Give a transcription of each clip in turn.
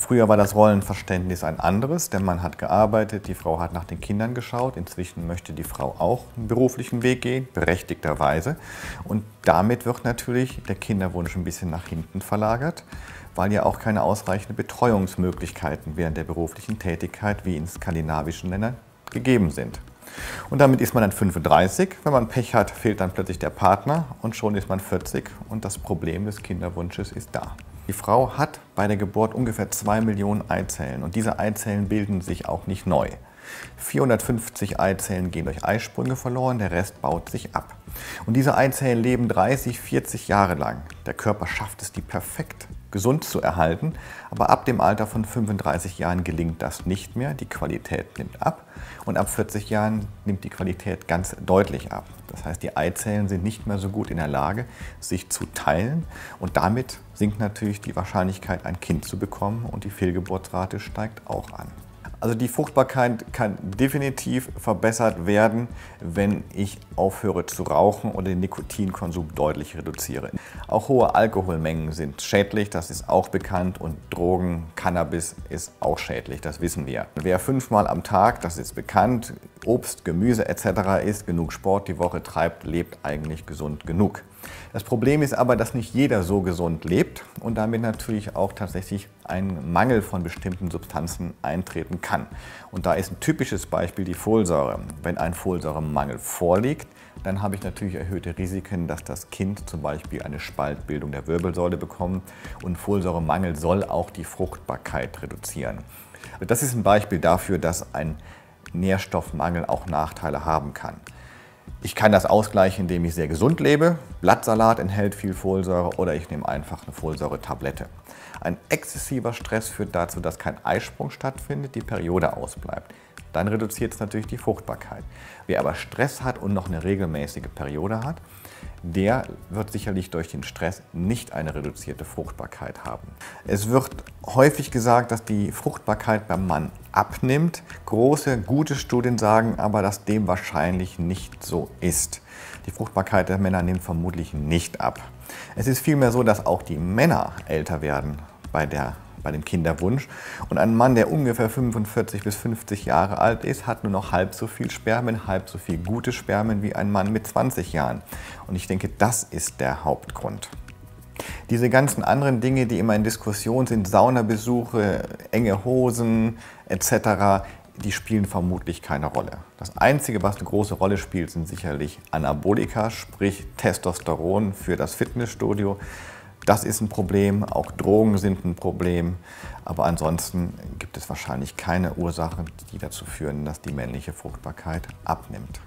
Früher war das Rollenverständnis ein anderes. Der Mann hat gearbeitet, die Frau hat nach den Kindern geschaut. Inzwischen möchte die Frau auch einen beruflichen Weg gehen, berechtigterweise. Und damit wird natürlich der Kinderwunsch ein bisschen nach hinten verlagert, weil ja auch keine ausreichenden Betreuungsmöglichkeiten während der beruflichen Tätigkeit wie in skandinavischen Ländern gegeben sind. Und damit ist man dann 35. Wenn man Pech hat, fehlt dann plötzlich der Partner und schon ist man 40 und das Problem des Kinderwunsches ist da. Die Frau hat bei der Geburt ungefähr 2 Millionen Eizellen und diese Eizellen bilden sich auch nicht neu. 450 Eizellen gehen durch Eisprünge verloren, der Rest baut sich ab. Und diese Eizellen leben 30, 40 Jahre lang. Der Körper schafft es, die perfekt gesund zu erhalten. Aber ab dem Alter von 35 Jahren gelingt das nicht mehr. Die Qualität nimmt ab und ab 40 Jahren nimmt die Qualität ganz deutlich ab. Das heißt, die Eizellen sind nicht mehr so gut in der Lage, sich zu teilen und damit sinkt natürlich die Wahrscheinlichkeit, ein Kind zu bekommen und die Fehlgeburtsrate steigt auch an. Also die Fruchtbarkeit kann definitiv verbessert werden, wenn ich aufhöre zu rauchen oder den Nikotinkonsum deutlich reduziere. Auch hohe Alkoholmengen sind schädlich, das ist auch bekannt und Drogen, Cannabis ist auch schädlich, das wissen wir. Wer fünfmal am Tag, das ist bekannt, Obst, Gemüse etc. isst, genug Sport die Woche treibt, lebt eigentlich gesund genug. Das Problem ist aber, dass nicht jeder so gesund lebt und damit natürlich auch tatsächlich ein Mangel von bestimmten Substanzen eintreten kann. Und da ist ein typisches Beispiel die Folsäure. Wenn ein Folsäuremangel vorliegt, dann habe ich natürlich erhöhte Risiken, dass das Kind zum Beispiel eine Spaltbildung der Wirbelsäule bekommt. Und Folsäuremangel soll auch die Fruchtbarkeit reduzieren. Das ist ein Beispiel dafür, dass ein Nährstoffmangel auch Nachteile haben kann. Ich kann das ausgleichen, indem ich sehr gesund lebe. Blattsalat enthält viel Folsäure oder ich nehme einfach eine Folsäure-Tablette. Ein exzessiver Stress führt dazu, dass kein Eisprung stattfindet, die Periode ausbleibt. Dann reduziert es natürlich die Fruchtbarkeit. Wer aber Stress hat und noch eine regelmäßige Periode hat, der wird sicherlich durch den Stress nicht eine reduzierte Fruchtbarkeit haben. Es wird häufig gesagt, dass die Fruchtbarkeit beim Mann abnimmt. Große, gute Studien sagen aber, dass dem wahrscheinlich nicht so ist. Die Fruchtbarkeit der Männer nimmt vermutlich nicht ab. Es ist vielmehr so, dass auch die Männer älter werden bei der bei dem Kinderwunsch. Und ein Mann, der ungefähr 45 bis 50 Jahre alt ist, hat nur noch halb so viel Spermien, halb so viel gute Spermien wie ein Mann mit 20 Jahren. Und ich denke, das ist der Hauptgrund. Diese ganzen anderen Dinge, die immer in Diskussion sind, Saunabesuche, enge Hosen etc., die spielen vermutlich keine Rolle. Das Einzige, was eine große Rolle spielt, sind sicherlich Anabolika, sprich Testosteron für das Fitnessstudio. Das ist ein Problem, auch Drogen sind ein Problem, aber ansonsten gibt es wahrscheinlich keine Ursachen, die dazu führen, dass die männliche Fruchtbarkeit abnimmt.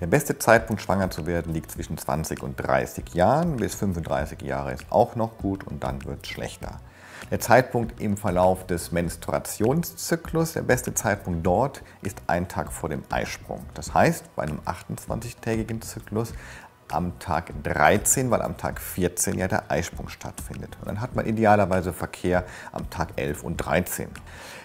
Der beste Zeitpunkt, schwanger zu werden, liegt zwischen 20 und 30 Jahren. Bis 35 Jahre ist auch noch gut und dann wird es schlechter. Der Zeitpunkt im Verlauf des Menstruationszyklus, der beste Zeitpunkt dort, ist ein Tag vor dem Eisprung. Das heißt, bei einem 28-tägigen Zyklus am Tag 13, weil am Tag 14 ja der Eisprung stattfindet. Und dann hat man idealerweise Verkehr am Tag 11 und 13.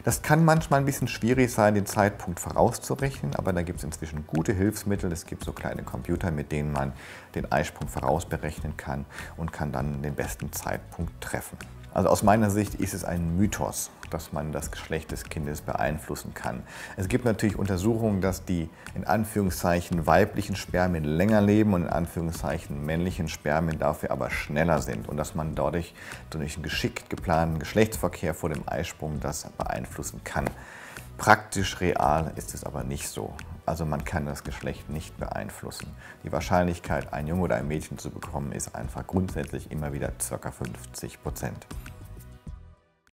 Das kann manchmal ein bisschen schwierig sein, den Zeitpunkt vorauszurechnen, aber da gibt es inzwischen gute Hilfsmittel. Es gibt so kleine Computer, mit denen man den Eisprung vorausberechnen kann und kann dann den besten Zeitpunkt treffen. Also aus meiner Sicht ist es ein Mythos, dass man das Geschlecht des Kindes beeinflussen kann. Es gibt natürlich Untersuchungen, dass die in Anführungszeichen weiblichen Spermien länger leben und in Anführungszeichen männlichen Spermien dafür aber schneller sind und dass man dadurch durch einen geschickt geplanten Geschlechtsverkehr vor dem Eisprung das beeinflussen kann. Praktisch real ist es aber nicht so. Also man kann das Geschlecht nicht beeinflussen. Die Wahrscheinlichkeit, ein Junge oder ein Mädchen zu bekommen, ist einfach grundsätzlich immer wieder ca. 50 Prozent.